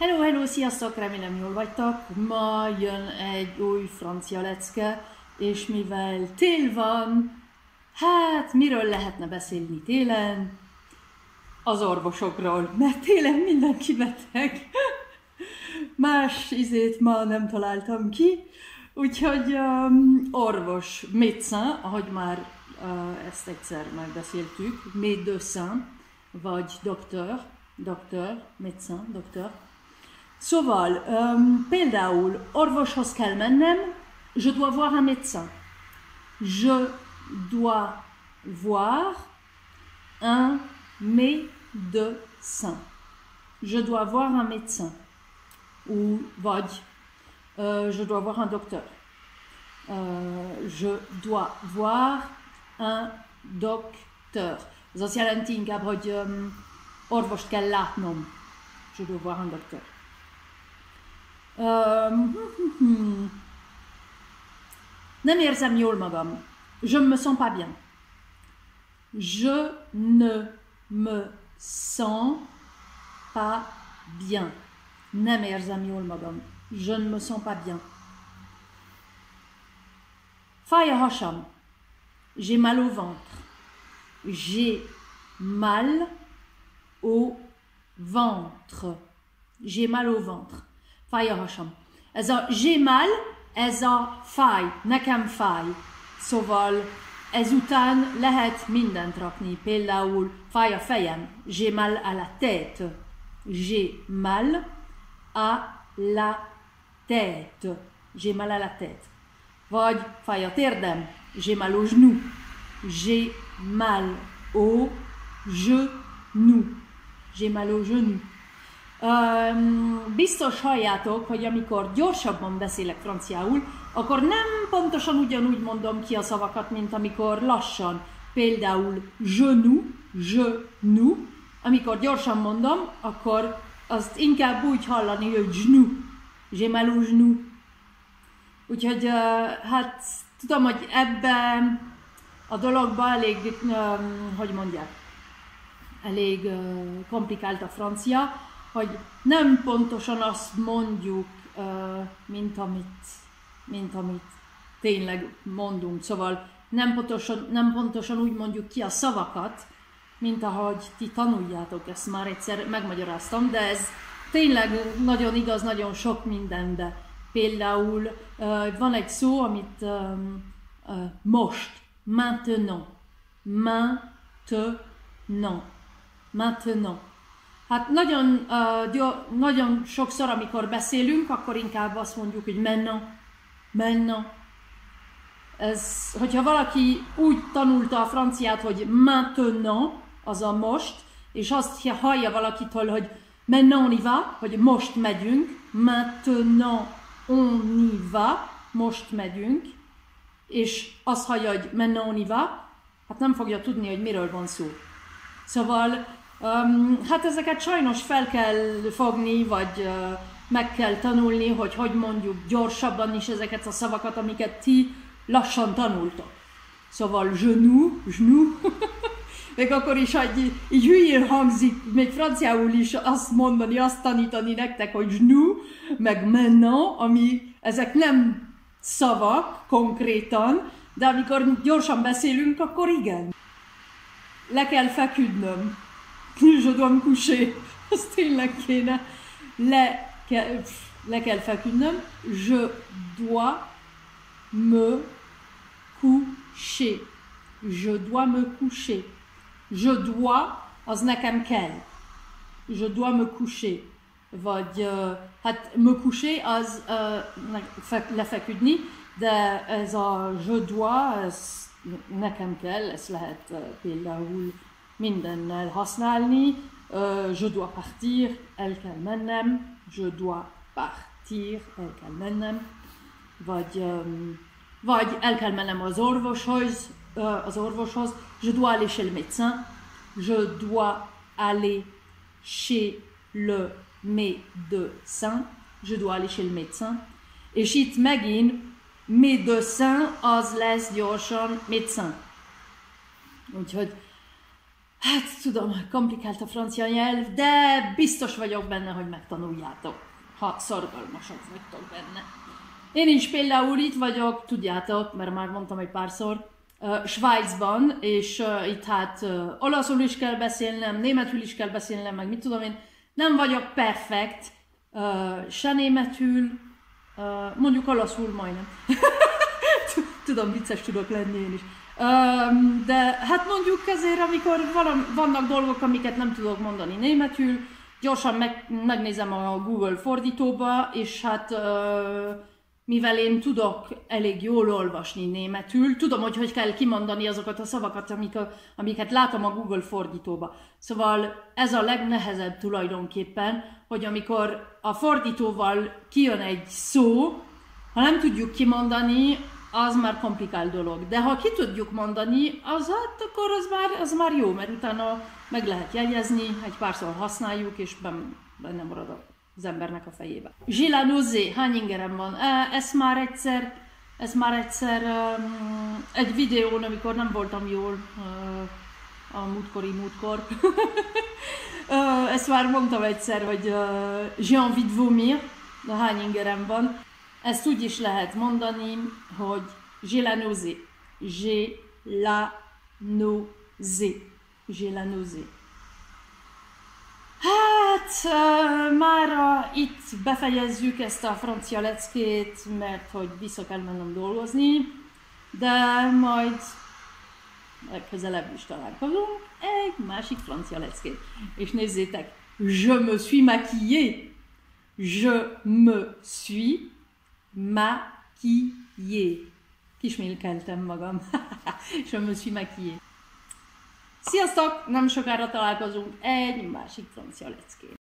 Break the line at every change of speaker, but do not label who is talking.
Hello, hello, sziasztok, remélem jól vagytok. Ma jön egy új francia lecke, és mivel tél van, hát miről lehetne beszélni télen? Az orvosokról, mert télen mindenki beteg. Más izét ma nem találtam ki, úgyhogy um, orvos, médecin, ahogy már uh, ezt egyszer megbeszéltük, médecin, vagy doktor, doktor, médecin, doktor, Szóval, um, például orvoshoz kell mennem, je dois voir un médecin. Je dois voir un médecin. Je dois voir un médecin. Ou vagy, uh, je dois voir un docteur. Uh, je dois voir un docteur. Ez azt jelenti inkább, hogy. Je dois voir un docteur. Je ne me sens pas bien. Je ne me sens pas bien. Je ne me sens pas bien. J'ai mal au ventre. J'ai mal au ventre. J'ai mal au ventre. Fáj a hasam. Ez a zsémál, ez a fáj, nekem fáj. Szóval ezután lehet mindent rakni. Például fáj a fejem. Mal à la tête. Mal à la tête. Mal à la tête. Vagy fáj a térdem. Mal au genou. Mal au genou. Mal au genou. Um, biztos halljátok, hogy amikor gyorsabban beszélek franciául, akkor nem pontosan ugyanúgy mondom ki a szavakat, mint amikor lassan. Például genou, genou. Amikor gyorsan mondom, akkor azt inkább úgy hallani, hogy mal au genou. Úgyhogy hát tudom, hogy ebben a dologban elég, hogy mondják, elég komplikált a francia, hogy nem pontosan azt mondjuk, mint amit, mint amit tényleg mondunk. Szóval nem pontosan, nem pontosan úgy mondjuk ki a szavakat, mint ahogy ti tanuljátok, ezt már egyszer megmagyaráztam, de ez tényleg nagyon igaz, nagyon sok mindenbe. Például van egy szó, amit most, maintenant, maintenant, maintenant. Hát nagyon, uh, gyó, nagyon sokszor, amikor beszélünk, akkor inkább azt mondjuk, hogy menna, menna. Ez, hogyha valaki úgy tanulta a franciát, hogy maintenant, az a most, és azt hallja valakitől, hogy maintenant on y va, hogy most megyünk, maintenant on y va, most megyünk, és azt hallja, hogy maintenant on y va, hát nem fogja tudni, hogy miről van szó. Szóval hát ezeket sajnos fel kell fogni, vagy meg kell tanulni, hogy hogy mondjuk gyorsabban is ezeket a szavakat, amiket ti lassan tanultok. Szóval genou, genou, még akkor is, hogy így hülyén hangzik, még franciául is azt mondani, azt tanítani nektek, hogy genou, meg maintenant, ami ezek nem szavak konkrétan, de amikor gyorsan beszélünk, akkor igen. Le kell feküdnöm je dois me coucher. Le kell, le kell feküdnöm. Je dois me coucher. Je dois me coucher. Je dois, kell. Je dois me coucher. Vagy, uh, hát me coucher az uh, lefeküdni, de ez a je dois, nekem kell, ez lehet mindennel használni. Uh, je dois partir, el kell mennem. Je dois partir, el kell mennem. Vagy, um, vagy el kell mennem az orvoshoz, uh, az orvoshoz. Je dois aller chez le médecin. Je dois aller chez le médecin. Je dois aller chez le médecin. És itt megint médecin az lesz gyorsan médecin. Úgyhogy Hát tudom, komplikált a francia nyelv, de biztos vagyok benne, hogy megtanuljátok, ha szorgalmasak vagytok benne. Én is például itt vagyok, tudjátok, mert már mondtam egy párszor, uh, Svájcban, és itt hát olaszul is kell beszélnem, németül is kell beszélnem, meg mit tudom én, nem vagyok perfekt, se németül, mondjuk olaszul majdnem. tudom, vicces tudok lenni én is. De hát mondjuk ezért, amikor vannak dolgok, amiket nem tudok mondani németül, gyorsan meg, megnézem a Google fordítóba, és hát mivel én tudok elég jól olvasni németül, tudom, hogy hogy kell kimondani azokat a szavakat, amik a, amiket látom a Google fordítóba. Szóval ez a legnehezebb tulajdonképpen, hogy amikor a fordítóval kijön egy szó, ha nem tudjuk kimondani, az már komplikált dolog. De ha ki tudjuk mondani, az hát akkor az már, az már jó, mert utána meg lehet jegyezni, egy párszor használjuk, és benne marad az embernek a fejébe. Zsilanozé, hány ingerem van? Ez már egyszer, ez már egyszer um, egy videón, amikor nem voltam jól uh, a múltkori múltkor. uh, ezt már mondtam egyszer, hogy j'ai envie de vomir, de hány ingerem van. Ezt úgy lehet mondani, hogy. J'ai la nausée. Hát, már itt befejezzük ezt a francia leckét, mert hogy vissza kell mennem dolgozni, de majd legközelebb is találkozunk egy másik francia leckét. És nézzétek, je me suis maquillée. Je me suis maquillée. Kismilkeltem magam. Je me suis maquillée. Sziasztok! Nem sokára találkozunk egy másik francia leckén.